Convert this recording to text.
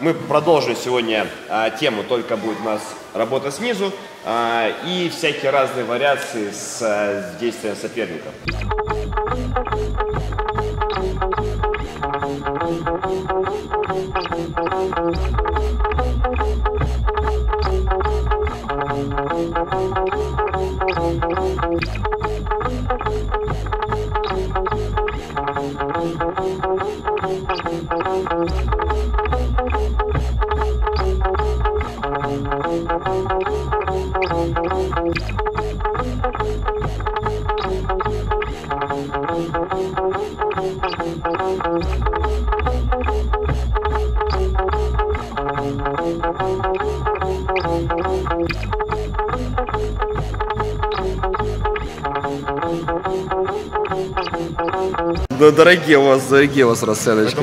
Мы продолжим сегодня а, тему, только будет у нас работа снизу а, и всякие разные вариации с, а, с действием соперников. Да, дорогие у вас, дорогие у вас расценочки.